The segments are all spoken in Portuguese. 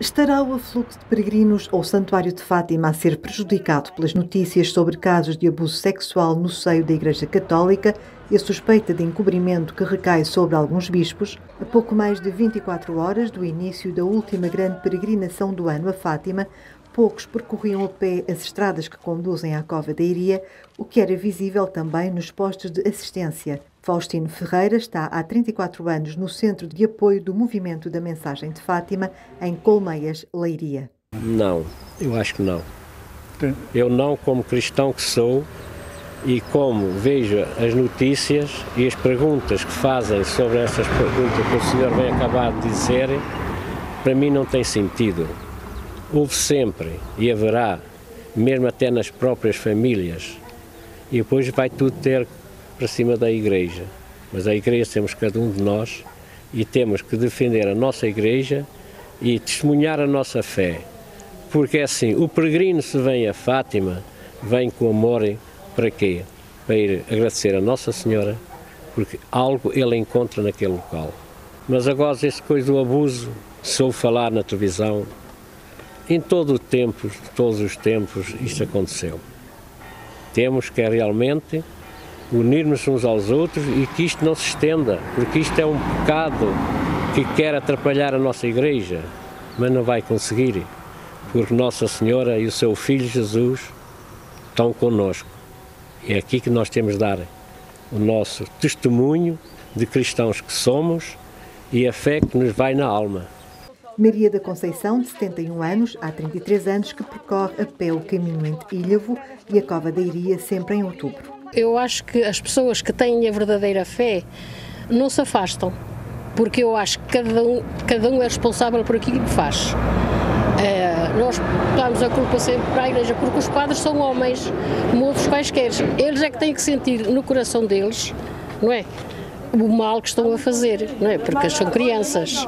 Estará o afluxo de peregrinos ao Santuário de Fátima a ser prejudicado pelas notícias sobre casos de abuso sexual no seio da Igreja Católica e a suspeita de encobrimento que recai sobre alguns bispos, a pouco mais de 24 horas do início da última grande peregrinação do ano a Fátima, poucos percorriam a pé as estradas que conduzem à Cova da Iria, o que era visível também nos postos de assistência. Faustino Ferreira está há 34 anos no Centro de Apoio do Movimento da Mensagem de Fátima, em Colmeias, Leiria. Não, eu acho que não. Eu não, como cristão que sou, e como vejo as notícias e as perguntas que fazem sobre essas perguntas que o senhor vem acabar de dizer, para mim não tem sentido. Houve sempre e haverá, mesmo até nas próprias famílias, e depois vai tudo ter para cima da Igreja. Mas a Igreja temos cada um de nós e temos que defender a nossa Igreja e testemunhar a nossa fé. Porque é assim, o peregrino se vem a Fátima, vem com amor para quê? Para ir agradecer a Nossa Senhora, porque algo ele encontra naquele local. Mas agora esse coisa do abuso, sou falar na televisão, em todo o tempo, todos os tempos, isto aconteceu. Temos que realmente unirmos uns aos outros e que isto não se estenda, porque isto é um pecado que quer atrapalhar a nossa igreja, mas não vai conseguir, porque Nossa Senhora e o seu Filho Jesus estão conosco. É aqui que nós temos de dar o nosso testemunho de cristãos que somos e a fé que nos vai na alma. Maria da Conceição, de 71 anos, há 33 anos que percorre a pé o caminho entre Ilhavo e a Cova da Iria, sempre em outubro. Eu acho que as pessoas que têm a verdadeira fé não se afastam, porque eu acho que cada um, cada um é responsável por aquilo que faz. É, nós damos a culpa sempre para a Igreja, porque os padres são homens, como outros quaisquer. Eles é que têm que sentir no coração deles, não é? O mal que estão a fazer, não é? Porque são crianças.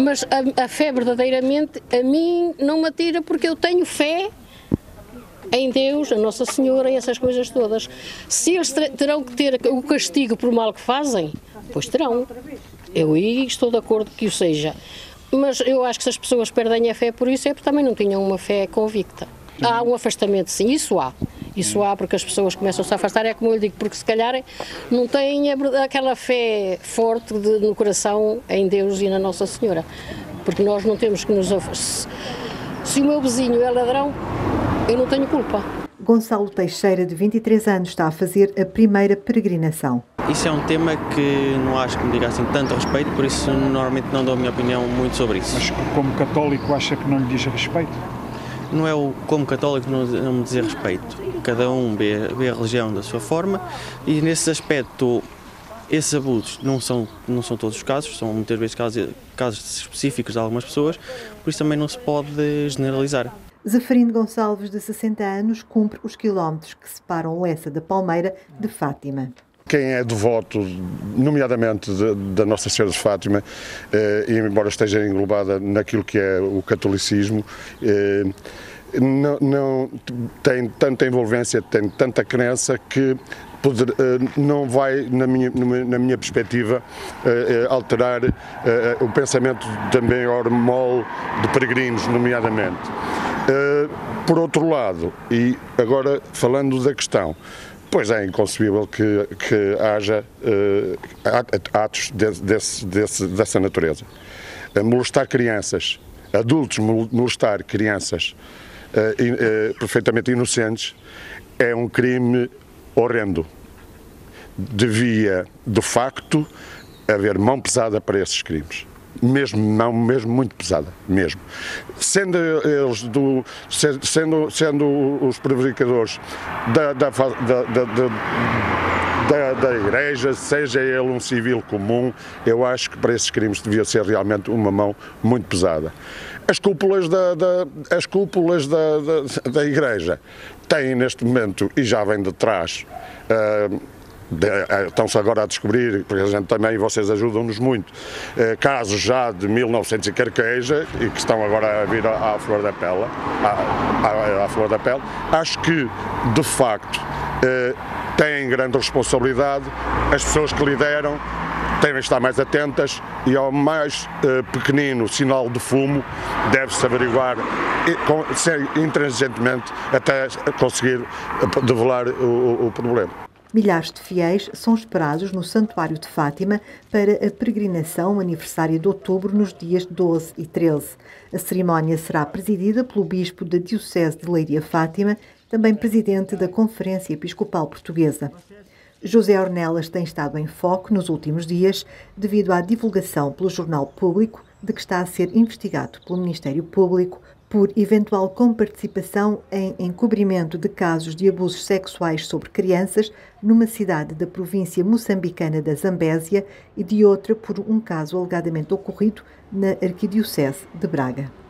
Mas a, a fé verdadeiramente a mim não me atira porque eu tenho fé em Deus, a Nossa Senhora e essas coisas todas. Se eles terão que ter o castigo por mal que fazem, pois terão. Eu estou de acordo que o seja. Mas eu acho que se as pessoas perdem a fé por isso é porque também não tinham uma fé convicta. Há um afastamento, sim, isso há. Isso há porque as pessoas começam -se a afastar, é como eu digo, porque se calhar não têm aquela fé forte de, no coração em Deus e na Nossa Senhora. Porque nós não temos que nos. Se o meu vizinho é ladrão, eu não tenho culpa. Gonçalo Teixeira, de 23 anos, está a fazer a primeira peregrinação. Isso é um tema que não acho que me diga assim tanto respeito, por isso normalmente não dou a minha opinião muito sobre isso. Mas como católico acha que não lhe diz respeito? Não é o como católico não, não me dizer respeito. Cada um vê, vê a religião da sua forma e nesse aspecto esses abusos não são, não são todos os casos, são muitas vezes casos, casos específicos de algumas pessoas, por isso também não se pode generalizar. Zeferino Gonçalves, de 60 anos, cumpre os quilómetros que separam Lessa da Palmeira de Fátima quem é devoto, nomeadamente da Nossa Senhora de Fátima, eh, embora esteja englobada naquilo que é o catolicismo, eh, não, não, tem tanta envolvência, tem tanta crença que poder, eh, não vai, na minha, na minha perspectiva, eh, eh, alterar o pensamento também hormol de peregrinos, nomeadamente. Por outro lado, e agora falando da questão, pois é inconcebível que, que haja uh, atos de, desse, desse, dessa natureza. Uh, molestar crianças, adultos molestar crianças uh, in, perfeitamente inocentes é um crime horrendo. Devia, de facto, haver mão pesada para esses crimes mesmo não mesmo muito pesada mesmo. Sendo eles do sendo sendo os prevaricadores da da, da, da, da, igreja seja ele um civil comum eu acho que para esses crimes devia ser realmente uma mão muito pesada. As cúpulas da, da as cúpulas da, da, da igreja têm neste momento e já vem de trás uh, estão-se agora a descobrir, porque a gente também, vocês ajudam-nos muito, eh, casos já de 1900 e carqueja e que estão agora a vir à, à flor da pele, à, à, à, flor da pele, acho que, de facto, eh, têm grande responsabilidade as pessoas que lideram devem estar mais atentas e ao mais pequenino sinal de fumo deve-se averiguar intransigentemente até conseguir develar o, o problema. Milhares de fiéis são esperados no Santuário de Fátima para a peregrinação aniversária de outubro nos dias 12 e 13. A cerimónia será presidida pelo Bispo da Diocese de Leiria Fátima, também presidente da Conferência Episcopal Portuguesa. José Ornelas tem estado em foco nos últimos dias devido à divulgação pelo Jornal Público de que está a ser investigado pelo Ministério Público por eventual comparticipação em encobrimento de casos de abusos sexuais sobre crianças numa cidade da província moçambicana da Zambésia e de outra por um caso alegadamente ocorrido na Arquidiocese de Braga.